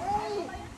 Ei!